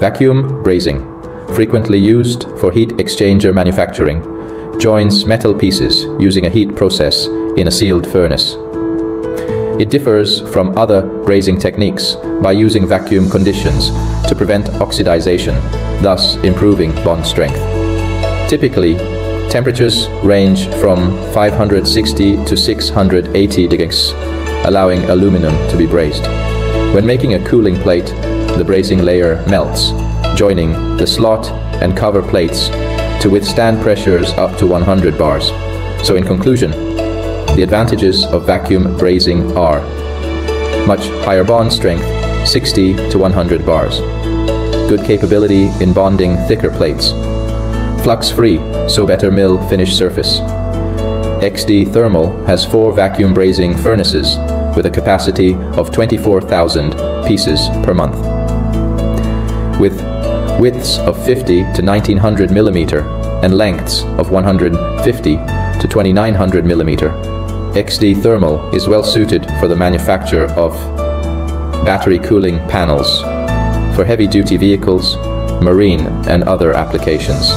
Vacuum brazing, frequently used for heat exchanger manufacturing, joins metal pieces using a heat process in a sealed furnace. It differs from other brazing techniques by using vacuum conditions to prevent oxidization, thus improving bond strength. Typically, temperatures range from 560 to 680 degrees, allowing aluminum to be brazed. When making a cooling plate, the brazing layer melts, joining the slot and cover plates to withstand pressures up to 100 bars. So in conclusion, the advantages of vacuum brazing are much higher bond strength, 60 to 100 bars, good capability in bonding thicker plates, flux-free, so better mill finish surface. XD Thermal has four vacuum brazing furnaces with a capacity of 24,000 pieces per month. With widths of 50 to 1900 millimeter and lengths of 150 to 2900 millimeter, XD Thermal is well suited for the manufacture of battery cooling panels for heavy-duty vehicles, marine and other applications.